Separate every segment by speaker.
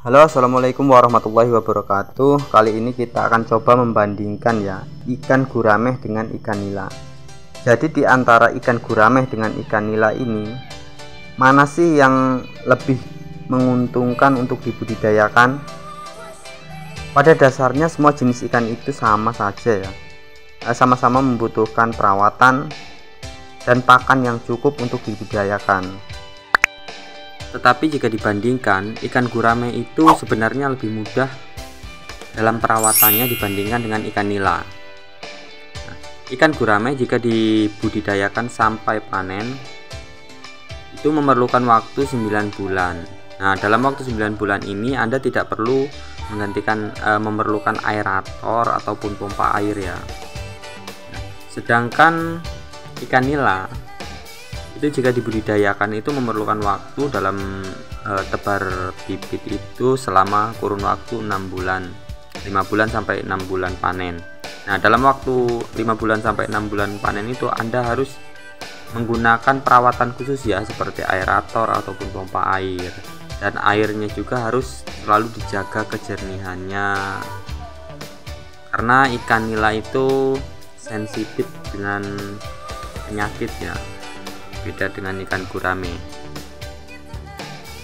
Speaker 1: Halo assalamualaikum warahmatullahi wabarakatuh. Kali ini kita akan coba membandingkan ya Ikan gurameh dengan ikan nila. Jadi di antara ikan gurameh dengan ikan nila ini Mana sih yang lebih menguntungkan untuk dibudidayakan? Pada dasarnya semua jenis ikan itu sama saja ya. Eh, Sama-sama membutuhkan perawatan Dan pakan yang cukup untuk dibudidayakan tetapi jika dibandingkan, ikan gurame itu sebenarnya lebih mudah dalam perawatannya dibandingkan dengan ikan nila. Nah, ikan gurame jika dibudidayakan sampai panen itu memerlukan waktu 9 bulan. Nah, dalam waktu 9 bulan ini Anda tidak perlu menggantikan e, memerlukan aerator ataupun pompa air ya. Nah, sedangkan ikan nila itu jika dibudidayakan itu memerlukan waktu dalam e, tebar bibit itu selama kurun waktu 6 bulan. 5 bulan sampai 6 bulan panen. Nah dalam waktu 5 bulan sampai 6 bulan panen itu anda harus menggunakan perawatan khusus ya seperti aerator ataupun pompa air. Dan airnya juga harus selalu dijaga kejernihannya. Karena ikan nila itu sensitif dengan penyakitnya beda dengan ikan gurame.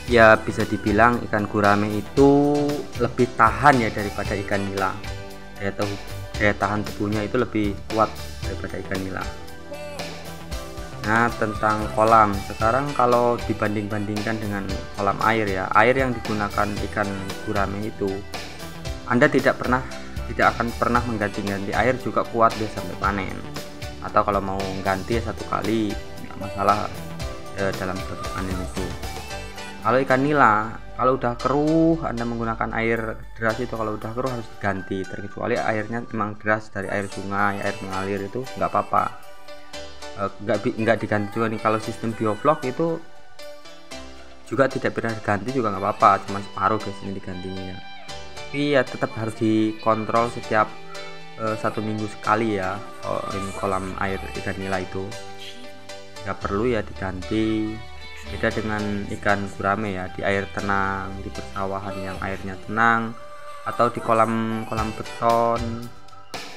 Speaker 1: Ya bisa dibilang ikan gurame itu lebih tahan ya daripada ikan nila. Daya, daya tahan tubuhnya itu lebih kuat daripada ikan nila. Nah tentang kolam. Sekarang kalau dibanding-bandingkan dengan kolam air ya air yang digunakan ikan gurame itu anda tidak pernah tidak akan pernah mengganti-ganti air juga kuat dia sampai panen. Atau kalau mau ganti ya satu kali masalah e, dalam satu panen itu. Kalau ikan nila kalau udah keruh anda menggunakan air deras itu kalau udah keruh harus diganti. Terkecuali airnya memang deras dari air sungai air mengalir itu nggak apa-apa. E, nggak nggak diganti juga nih. Kalau sistem bioflok itu juga tidak pernah diganti juga nggak apa-apa cuma separuh biasanya digantinya. Ya tapi ya tetap harus dikontrol setiap uh, satu minggu sekali ya kolam air ikan nila itu nggak perlu ya diganti. Beda dengan ikan gurame ya di air tenang di persawahan yang airnya tenang atau di kolam kolam beton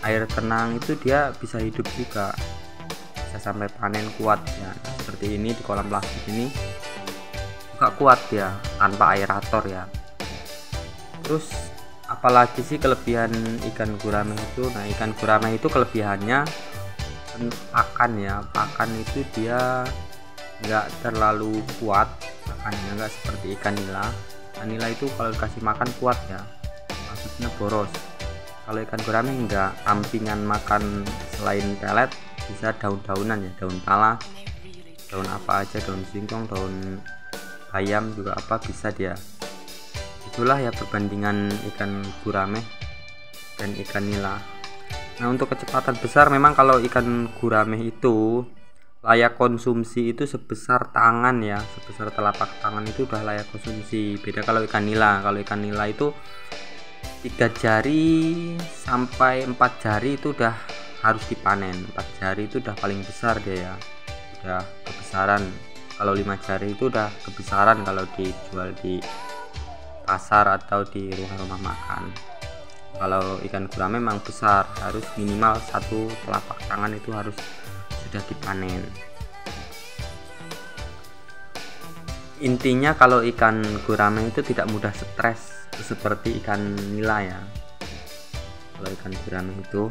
Speaker 1: air tenang itu dia bisa hidup juga. Bisa sampai panen kuat ya. Seperti ini di kolam plastik ini juga kuat ya tanpa aerator ya. Terus apalagi sih kelebihan ikan gurame itu? Nah ikan gurame itu kelebihannya pakan ya. Pakan itu dia nggak terlalu kuat. Makannya nggak seperti ikan nila. Ikan nila itu kalau dikasih makan kuat ya. Maksudnya boros. Kalau ikan gurame enggak sampingan makan selain pelet bisa daun-daunan ya. Daun pala daun apa aja daun singkong daun ayam juga apa bisa dia. Itulah ya perbandingan ikan gurame dan ikan nila Nah untuk kecepatan besar memang kalau ikan gurame itu layak konsumsi itu sebesar tangan ya sebesar telapak tangan itu udah layak konsumsi. Beda kalau ikan nila. Kalau ikan nila itu tiga jari sampai empat jari itu udah harus dipanen. Empat jari itu udah paling besar dia ya. Udah kebesaran. Kalau lima jari itu udah kebesaran kalau dijual di pasar atau di rumah-rumah makan kalau ikan gurame memang besar harus minimal satu telapak tangan itu harus sudah dipanen. Intinya kalau ikan gurame itu tidak mudah stres seperti ikan nila ya. Kalau ikan gurame itu.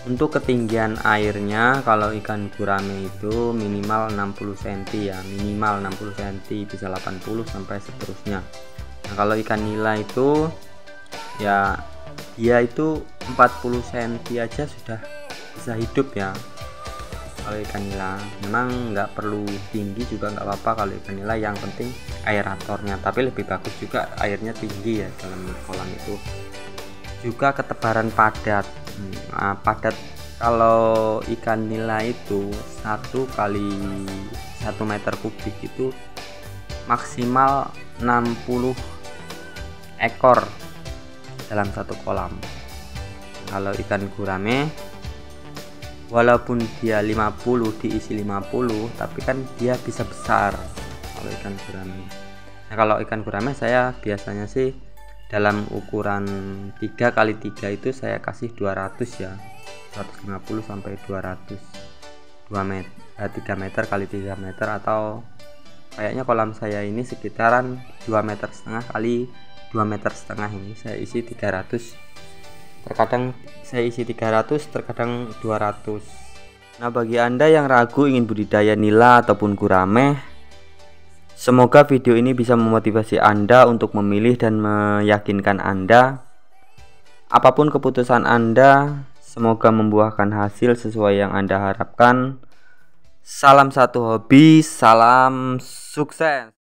Speaker 1: Untuk ketinggian airnya kalau ikan gurame itu minimal 60 cm ya minimal 60 cm bisa 80 sampai seterusnya. Nah kalau ikan nila itu ya dia itu 40 cm aja sudah bisa hidup ya. Kalau ikan nila memang nggak perlu tinggi juga nggak apa-apa kalau ikan nila. Yang penting aeratornya tapi lebih bagus juga airnya tinggi ya dalam kolam itu. Juga ketebaran padat. Nah, padat kalau ikan nila itu satu kali satu meter kubik itu maksimal 60 ekor dalam satu kolam. Kalau ikan gurame walaupun dia 50 diisi 50 tapi kan dia bisa besar kalau ikan gurame. Nah kalau ikan gurame saya biasanya sih dalam ukuran 3 kali 3 itu saya kasih 200 ya. 150 sampai 200 2 meter eh, 3 meter kali 3 meter atau kayaknya kolam saya ini sekitaran 2 meter setengah kali 2 meter setengah ini saya isi 300 terkadang saya isi 300 terkadang 200 nah bagi anda yang ragu ingin budidaya nila ataupun gurame Semoga video ini bisa memotivasi Anda untuk memilih dan meyakinkan Anda. Apa pun keputusan Anda, semoga membuahkan hasil sesuai yang Anda harapkan. Salam satu hobi, salam sukses.